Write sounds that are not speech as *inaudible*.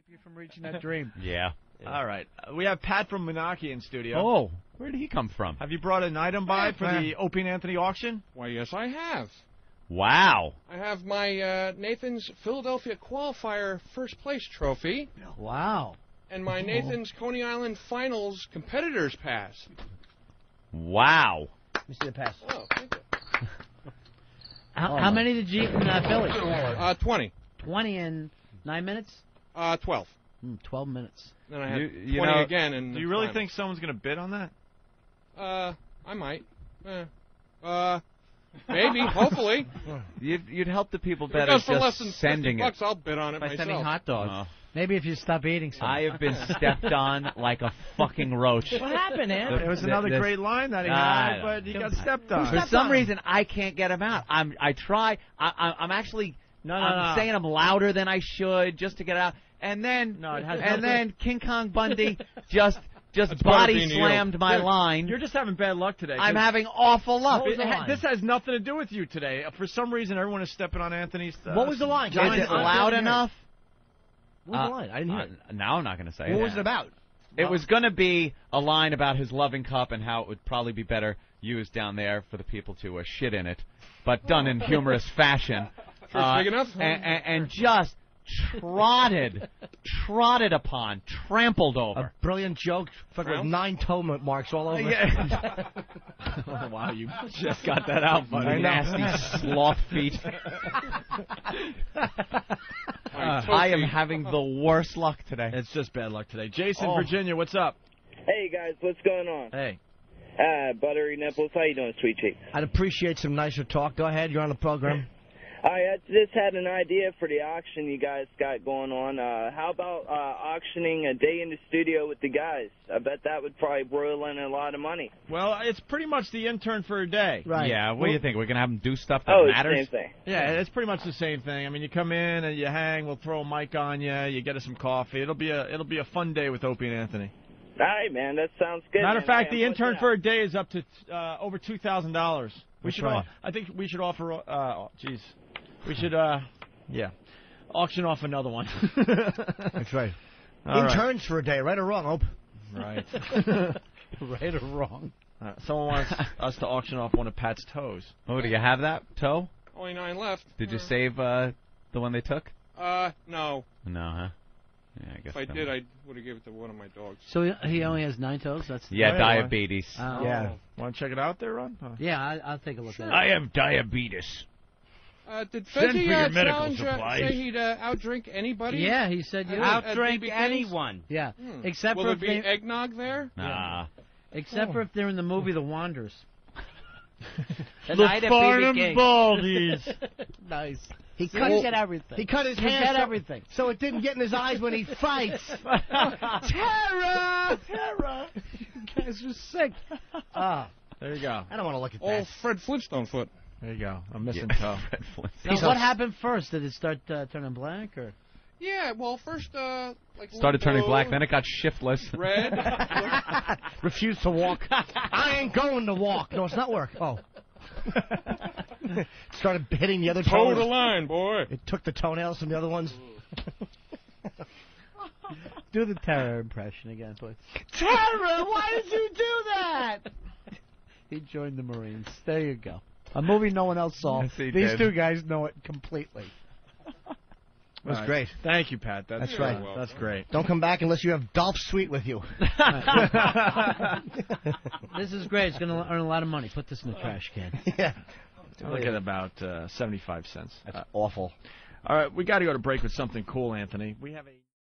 keep you from reaching that dream. *laughs* Yeah. All right. Uh, we have Pat from Moonachie in studio. Oh, where did he come from? Have you brought an item by for the Opie and Anthony auction? Why, yes, I have. Wow. I have my uh, Nathan's Philadelphia qualifier first place trophy Wow. and my *laughs* Nathan's Coney Island Finals competitors pass. Wow. Let me see the pass. Oh, thank you. *laughs* How, Oh, how many did you eat in uh, Philly? Uh, 20. 20 in nine minutes? Uh, 12. Mm, 12 minutes. Then I had You- 20 you know, again. In Do you really finals. think someone's going to bid on that? Uh, I might. Eh. Uh, maybe. *laughs* hopefully. You'd, you'd help the people If better goes for less just than 50 sending it. bucks, I'll bid on it By myself. sending hot dogs. Oh. Maybe if you stop eating some. I have been stepped *laughs* on like a fucking roach. What happened, Ed? The- It was the- another this- great line that he had, but he got stepped on. For some reason, I can't get him out. I'm. I try. I, I, I'm actually. No, no, I'm no. saying I'm louder than I should just to get out. And then, No, it has and nothing- then *laughs* King Kong Bundy just just That's body slammed my Dude, line. You're just having bad luck today. I'm having awful luck. What was the it ha- this has nothing to do with you today. For some reason, everyone is stepping on Anthony's. Uh, What was the line? Is it loud enough? What was the Uh, line? I didn't hear it. uh, now I'm not going to say What it. was it about? It was going to be a line about his loving cup and how it would probably be better used down there for the people to uh, shit in it, but done in *laughs* humorous fashion. Sure it's big enough? And, and, and just trotted, trotted upon, trampled A over. brilliant joke. Fucking with nine toe marks all over. *laughs* Yeah. Oh, *laughs* wow, you just got that out, buddy. Nasty *laughs* sloth feet. My I am having the worst luck today. It's just bad luck today. Jason, Oh. Virginia, what's up? Hey guys, what's going on? Hey. Uh, buttery nipples, how you doing, sweet cheeks? I'd appreciate some nicer talk. Go ahead. You're on the program. I just had an idea for the auction you guys got going on. Uh, how about uh, auctioning a day in the studio with the guys? I bet that would probably broil in a lot of money. Well, it's pretty much the intern for a day. Right. Yeah, what do you think? We're going to have them do stuff that oh, it's the matters? same thing. Yeah, it's pretty much the same thing. I mean, you come in and you hang. We'll throw a mic on you. You get us some coffee. It'll be a it'll be a fun day with Opie and Anthony. All right, man, that sounds good. Matter of fact, I the intern for a day is up to uh, over two thousand dollars. We That's should. right. All, I think we should offer. Uh, oh, jeez, we should. Uh, yeah, auction off another one. *laughs* That's right. All right. Interns for a day, right or wrong, Hope? Right. *laughs* right or wrong? Uh, someone wants *laughs* us to auction off one of Pat's toes. Oh, do you have that toe? Only nine left. Did you Uh, save uh, the one they took? Uh, no. No, huh? Yeah, I guess. If I then- did, I would have given it to one of my dogs. So he- he only has nine toes? That's Yeah, diabetes. Oh. Yeah. Want to check it out there, Ron? Huh. Yeah, I, I'll take a look at it. I have diabetes. Uh, did Send Fezzi uh, challenge, uh, say he'd uh, outdrink anybody? Yeah, he said you. Out- would. Outdrink anyone. Yeah, Hmm. except Will for there if be they, eggnog there? Nah. except for if they're in the movie The Wanderers. *laughs* The, night at BB King. Baldies. *laughs* nice. He You cut get his, everything. he cut his You hair get so, everything. so it didn't get in his eyes when he *laughs* fights. Terror! Terror! You guys are sick. Ah, There you go. I don't want to look at Oh, that. Fred Flintstone foot. There you go. I'm missing Yeah. toe. *laughs* Fred Flintstone. Now, what happened first? Did it start uh, turning black or? Yeah, well, first, uh, like. Started turning black, then it got shiftless. *laughs* Red. *laughs* Refused to walk. I ain't going to walk. No, it's not work. Oh. Started hitting the other Toe toes. the line, boy. It took the toenails from the other ones. Do the terror impression again, please. Terror! Why did you do that? He joined the Marines. There you go. A movie no one else saw. *laughs* Yes, These did. two guys know it completely. That's All right. great. Thank you, Pat. That's, That's right. uh, That's great. Don't come back unless you have Dolph Sweet with you. *laughs* This is great. It's going to earn a lot of money. Put this in the trash can. *laughs* yeah. I look at about uh, 75 cents. That's Uh, awful. all right, we got to go to break with something cool, Anthony. We have a.